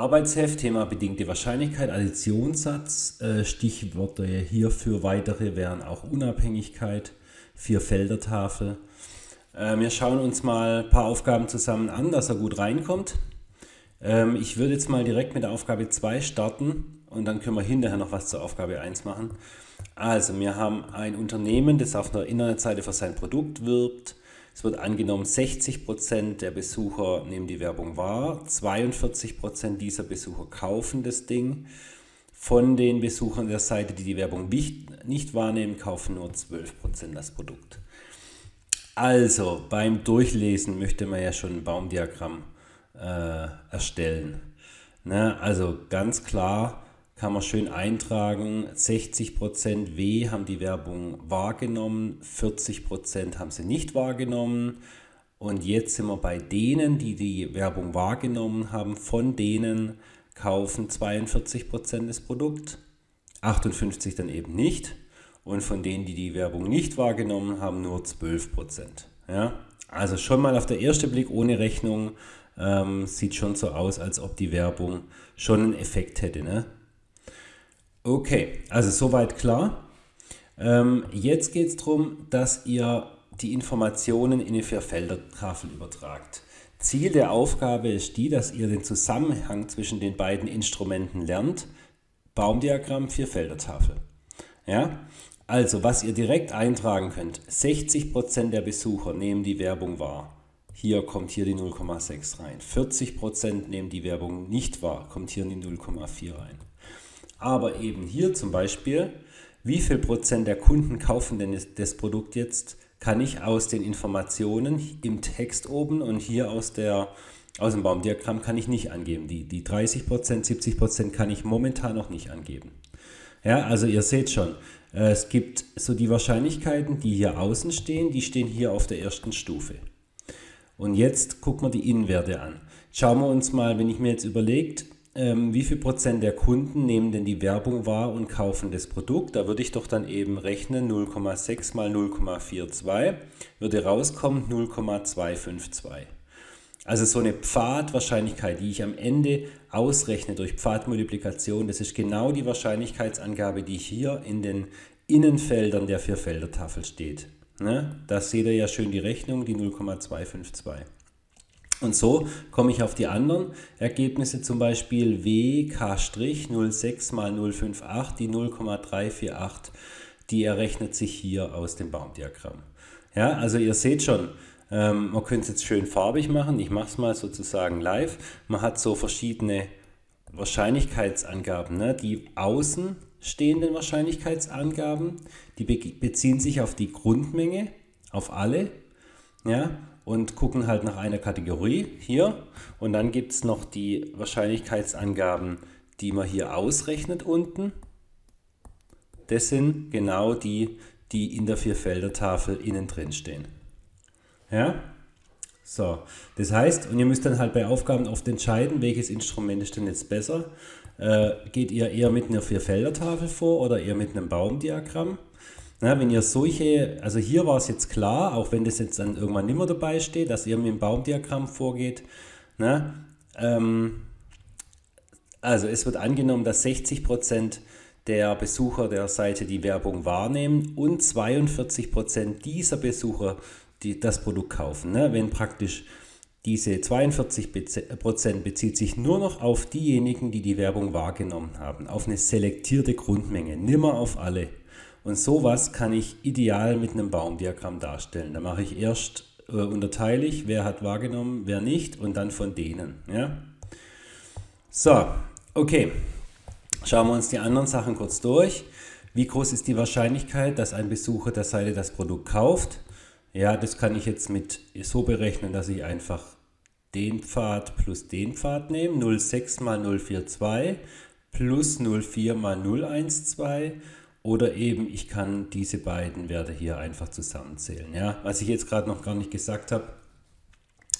Arbeitsheft, Thema bedingte Wahrscheinlichkeit, Additionssatz, äh, Stichworte hierfür weitere wären auch Unabhängigkeit, vier Feldertafel. Äh, wir schauen uns mal ein paar Aufgaben zusammen an, dass er gut reinkommt. Ähm, ich würde jetzt mal direkt mit der Aufgabe 2 starten und dann können wir hinterher noch was zur Aufgabe 1 machen. Also, wir haben ein Unternehmen, das auf einer Internetseite für sein Produkt wirbt. Es wird angenommen, 60% der Besucher nehmen die Werbung wahr, 42% dieser Besucher kaufen das Ding. Von den Besuchern der Seite, die die Werbung nicht wahrnehmen, kaufen nur 12% das Produkt. Also, beim Durchlesen möchte man ja schon ein Baumdiagramm äh, erstellen. Ne? Also ganz klar kann man schön eintragen, 60% W haben die Werbung wahrgenommen, 40% haben sie nicht wahrgenommen. Und jetzt sind wir bei denen, die die Werbung wahrgenommen haben, von denen kaufen 42% das Produkt, 58% dann eben nicht. Und von denen, die die Werbung nicht wahrgenommen haben, nur 12%. Ja? Also schon mal auf den ersten Blick ohne Rechnung ähm, sieht schon so aus, als ob die Werbung schon einen Effekt hätte. Ne? Okay, also soweit klar. Ähm, jetzt geht es darum, dass ihr die Informationen in eine Vierfelder-Tafel übertragt. Ziel der Aufgabe ist die, dass ihr den Zusammenhang zwischen den beiden Instrumenten lernt. Baumdiagramm, Vierfelder-Tafel. Ja? Also, was ihr direkt eintragen könnt, 60% der Besucher nehmen die Werbung wahr. Hier kommt hier die 0,6 rein. 40% nehmen die Werbung nicht wahr, kommt hier in die 0,4 rein. Aber eben hier zum Beispiel, wie viel Prozent der Kunden kaufen denn das Produkt jetzt, kann ich aus den Informationen im Text oben und hier aus, der, aus dem Baumdiagramm kann ich nicht angeben. Die, die 30%, 70% kann ich momentan noch nicht angeben. Ja, also ihr seht schon, es gibt so die Wahrscheinlichkeiten, die hier außen stehen, die stehen hier auf der ersten Stufe. Und jetzt gucken wir die Innenwerte an. Schauen wir uns mal, wenn ich mir jetzt überlegt, ähm, wie viel Prozent der Kunden nehmen denn die Werbung wahr und kaufen das Produkt? Da würde ich doch dann eben rechnen 0,6 mal 0,42 würde rauskommen 0,252. Also so eine Pfadwahrscheinlichkeit, die ich am Ende ausrechne durch Pfadmultiplikation, das ist genau die Wahrscheinlichkeitsangabe, die hier in den Innenfeldern der Vierfeldertafel steht. Ne? Da seht ihr ja schön die Rechnung, die 0,252. Und so komme ich auf die anderen Ergebnisse, zum Beispiel WK-06 mal 058, die 0,348, die errechnet sich hier aus dem Baumdiagramm. Ja, also ihr seht schon, ähm, man könnte es jetzt schön farbig machen. Ich mache es mal sozusagen live. Man hat so verschiedene Wahrscheinlichkeitsangaben, ne? die außen stehenden Wahrscheinlichkeitsangaben, die be beziehen sich auf die Grundmenge, auf alle, ja, und gucken halt nach einer Kategorie hier. Und dann gibt es noch die Wahrscheinlichkeitsangaben, die man hier ausrechnet unten. Das sind genau die, die in der Vierfelder-Tafel innen drin stehen. Ja? So, das heißt, und ihr müsst dann halt bei Aufgaben oft entscheiden, welches Instrument ist denn jetzt besser. Äh, geht ihr eher mit einer Vierfelder-Tafel vor oder eher mit einem Baumdiagramm? Na, wenn ihr solche, also hier war es jetzt klar, auch wenn das jetzt dann irgendwann nicht mehr dabei steht, dass ihr mit dem Baumdiagramm vorgeht. Na, ähm, also es wird angenommen, dass 60% der Besucher der Seite die Werbung wahrnehmen und 42% dieser Besucher die, das Produkt kaufen. Ne? Wenn praktisch diese 42% bezieht sich nur noch auf diejenigen, die die Werbung wahrgenommen haben, auf eine selektierte Grundmenge, nimmer auf alle. Und sowas kann ich ideal mit einem Baumdiagramm darstellen. Da mache ich erst äh, unterteile ich, wer hat wahrgenommen, wer nicht und dann von denen. Ja? So, okay. Schauen wir uns die anderen Sachen kurz durch. Wie groß ist die Wahrscheinlichkeit, dass ein Besucher der Seite das Produkt kauft? Ja, das kann ich jetzt mit so berechnen, dass ich einfach den Pfad plus den Pfad nehme. 06 mal 042 plus 04 mal 012 oder eben ich kann diese beiden Werte hier einfach zusammenzählen. Ja, was ich jetzt gerade noch gar nicht gesagt habe,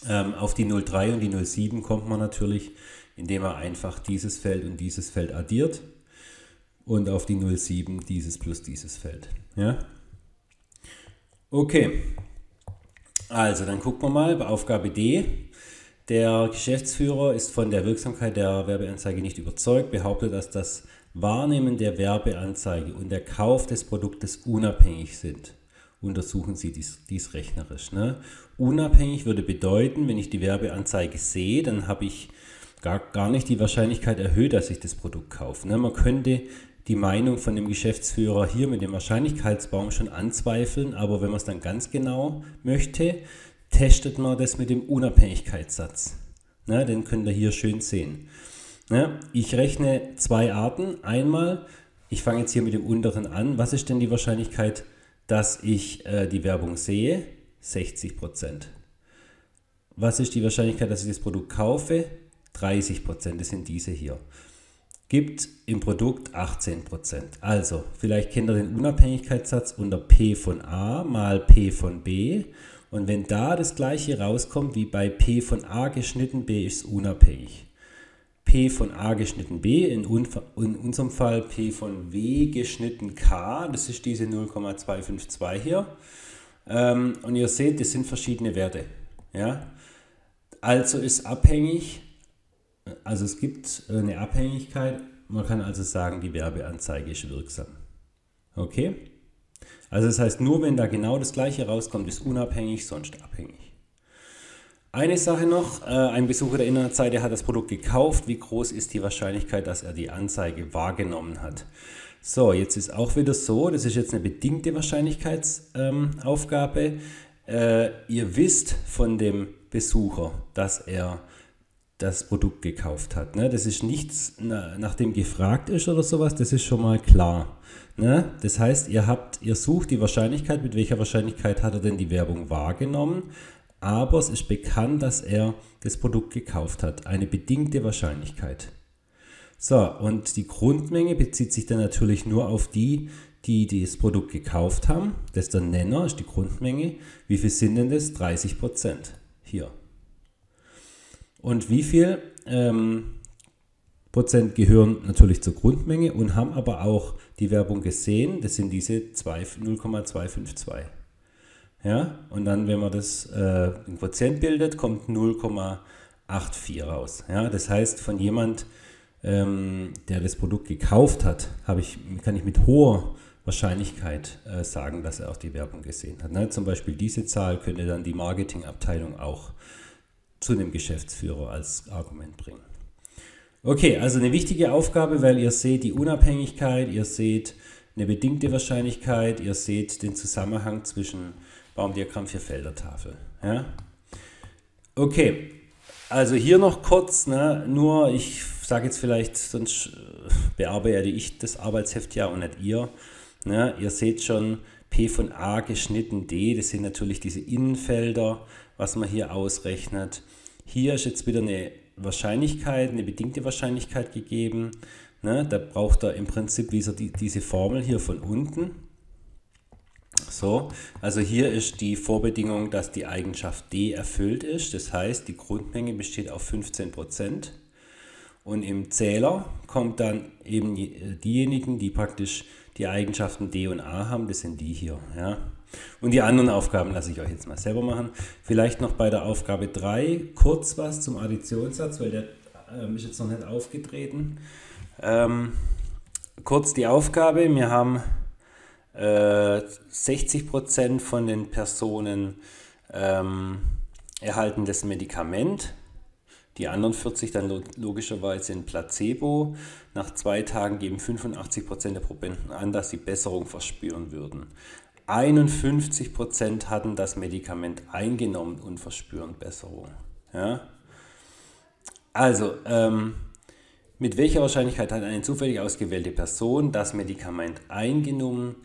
ähm, auf die 03 und die 07 kommt man natürlich, indem man einfach dieses Feld und dieses Feld addiert und auf die 07 dieses plus dieses Feld. Ja? Okay, also dann gucken wir mal bei Aufgabe D. Der Geschäftsführer ist von der Wirksamkeit der Werbeanzeige nicht überzeugt, behauptet, dass das Wahrnehmen der Werbeanzeige und der Kauf des Produktes unabhängig sind. Untersuchen Sie dies, dies rechnerisch. Ne? Unabhängig würde bedeuten, wenn ich die Werbeanzeige sehe, dann habe ich gar, gar nicht die Wahrscheinlichkeit erhöht, dass ich das Produkt kaufe. Ne? Man könnte die Meinung von dem Geschäftsführer hier mit dem Wahrscheinlichkeitsbaum schon anzweifeln, aber wenn man es dann ganz genau möchte, testet man das mit dem Unabhängigkeitssatz. Ne? Den könnt ihr hier schön sehen. Ne? Ich rechne zwei Arten. Einmal, ich fange jetzt hier mit dem unteren an. Was ist denn die Wahrscheinlichkeit, dass ich äh, die Werbung sehe? 60% Was ist die Wahrscheinlichkeit, dass ich das Produkt kaufe? 30% Das sind diese hier gibt im Produkt 18%. Also, vielleicht kennt ihr den Unabhängigkeitssatz unter P von A mal P von B. Und wenn da das gleiche rauskommt wie bei P von A geschnitten B ist unabhängig. P von A geschnitten B, in, in unserem Fall P von W geschnitten K, das ist diese 0,252 hier. Ähm, und ihr seht, das sind verschiedene Werte. Ja? Also ist abhängig also es gibt eine Abhängigkeit. Man kann also sagen, die Werbeanzeige ist wirksam. Okay? Also das heißt, nur wenn da genau das gleiche rauskommt, ist unabhängig, sonst abhängig. Eine Sache noch, äh, ein Besucher der Internetseite hat das Produkt gekauft. Wie groß ist die Wahrscheinlichkeit, dass er die Anzeige wahrgenommen hat? So, jetzt ist auch wieder so, das ist jetzt eine bedingte Wahrscheinlichkeitsaufgabe. Äh, ihr wisst von dem Besucher, dass er das Produkt gekauft hat. Ne? Das ist nichts, na, nachdem gefragt ist oder sowas, das ist schon mal klar. Ne? Das heißt, ihr habt, ihr sucht die Wahrscheinlichkeit, mit welcher Wahrscheinlichkeit hat er denn die Werbung wahrgenommen, aber es ist bekannt, dass er das Produkt gekauft hat. Eine bedingte Wahrscheinlichkeit. So, und die Grundmenge bezieht sich dann natürlich nur auf die, die das Produkt gekauft haben. Das ist der Nenner, ist die Grundmenge. Wie viel sind denn das? 30 Prozent. Hier. Und wie viel ähm, Prozent gehören natürlich zur Grundmenge und haben aber auch die Werbung gesehen. Das sind diese 0,252. Ja, und dann, wenn man das äh, in Quotient bildet, kommt 0,84 raus. Ja, das heißt, von jemand, ähm, der das Produkt gekauft hat, ich, kann ich mit hoher Wahrscheinlichkeit äh, sagen, dass er auch die Werbung gesehen hat. Ne? Zum Beispiel diese Zahl könnte dann die Marketingabteilung auch zu dem Geschäftsführer als Argument bringen. Okay, also eine wichtige Aufgabe, weil ihr seht die Unabhängigkeit, ihr seht eine bedingte Wahrscheinlichkeit, ihr seht den Zusammenhang zwischen Baumdiagramm für Feldertafel. Ja? Okay, also hier noch kurz, ne, nur ich sage jetzt vielleicht, sonst bearbeite ich das Arbeitsheft ja und nicht ihr. Ne? Ihr seht schon, P von A geschnitten D, das sind natürlich diese Innenfelder, was man hier ausrechnet. Hier ist jetzt wieder eine Wahrscheinlichkeit, eine bedingte Wahrscheinlichkeit gegeben. Ne, da braucht er im Prinzip wieder die, diese Formel hier von unten. So, also hier ist die Vorbedingung, dass die Eigenschaft D erfüllt ist. Das heißt, die Grundmenge besteht auf 15%. Und im Zähler kommt dann eben diejenigen, die praktisch die Eigenschaften D und A haben, das sind die hier. Ja. Und die anderen Aufgaben lasse ich euch jetzt mal selber machen. Vielleicht noch bei der Aufgabe 3 kurz was zum Additionssatz, weil der äh, ist jetzt noch nicht aufgetreten. Ähm, kurz die Aufgabe, wir haben äh, 60% von den Personen ähm, erhalten das Medikament. Die anderen 40 dann logischerweise in Placebo. Nach zwei Tagen geben 85% der Probanden an, dass sie Besserung verspüren würden. 51% hatten das Medikament eingenommen und verspüren Besserung. Ja? Also, ähm, mit welcher Wahrscheinlichkeit hat eine zufällig ausgewählte Person das Medikament eingenommen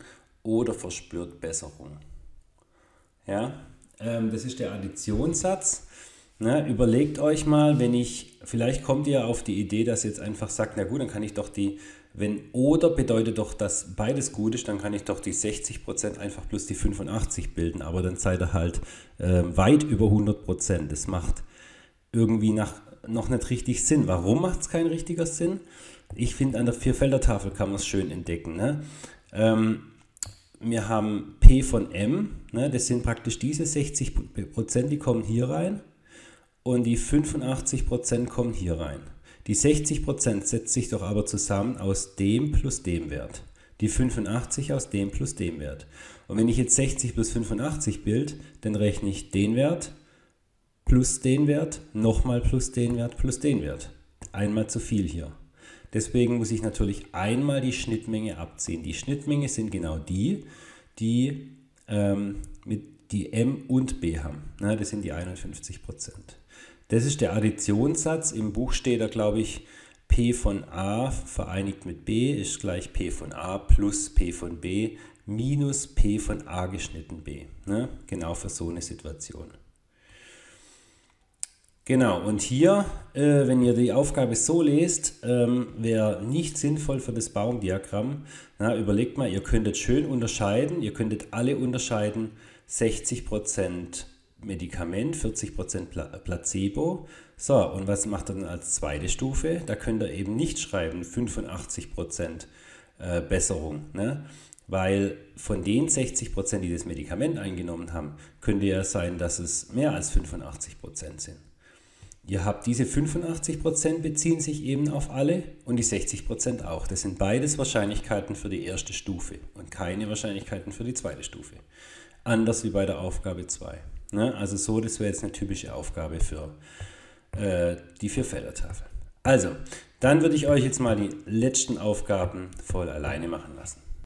oder verspürt Besserung? Ja? Ähm, das ist der Additionssatz. Ne? Überlegt euch mal, wenn ich, vielleicht kommt ihr auf die Idee, dass ihr jetzt einfach sagt, na gut, dann kann ich doch die wenn oder bedeutet doch, dass beides gut ist, dann kann ich doch die 60% einfach plus die 85 bilden, aber dann seid ihr halt äh, weit über 100%. Das macht irgendwie nach, noch nicht richtig Sinn. Warum macht es keinen richtiger Sinn? Ich finde, an der Vierfelder-Tafel kann man es schön entdecken. Ne? Ähm, wir haben P von M, ne? das sind praktisch diese 60%, die kommen hier rein. und die 85% kommen hier rein. Die 60% setzt sich doch aber zusammen aus dem plus dem Wert. Die 85 aus dem plus dem Wert. Und wenn ich jetzt 60 plus 85 bild, dann rechne ich den Wert plus den Wert, nochmal plus den Wert plus den Wert. Einmal zu viel hier. Deswegen muss ich natürlich einmal die Schnittmenge abziehen. Die Schnittmenge sind genau die, die, ähm, mit, die M und B haben. Na, das sind die 51 Prozent. Das ist der Additionssatz. Im Buch steht da, glaube ich, P von A vereinigt mit B ist gleich P von A plus P von B minus P von A geschnitten B. Ne? Genau für so eine Situation. Genau, und hier, äh, wenn ihr die Aufgabe so lest, ähm, wäre nicht sinnvoll für das Baumdiagramm. Na, überlegt mal, ihr könntet schön unterscheiden, ihr könntet alle unterscheiden, 60% Medikament, 40% Pla Placebo. So, und was macht er dann als zweite Stufe? Da könnt ihr eben nicht schreiben 85% äh, Besserung. Ne? Weil von den 60%, die das Medikament eingenommen haben, könnte ja sein, dass es mehr als 85% sind. Ihr habt diese 85% beziehen sich eben auf alle und die 60% auch. Das sind beides Wahrscheinlichkeiten für die erste Stufe und keine Wahrscheinlichkeiten für die zweite Stufe. Anders wie bei der Aufgabe 2. Ne? Also so, das wäre jetzt eine typische Aufgabe für äh, die Vierfeldertafel. Also, dann würde ich euch jetzt mal die letzten Aufgaben voll alleine machen lassen.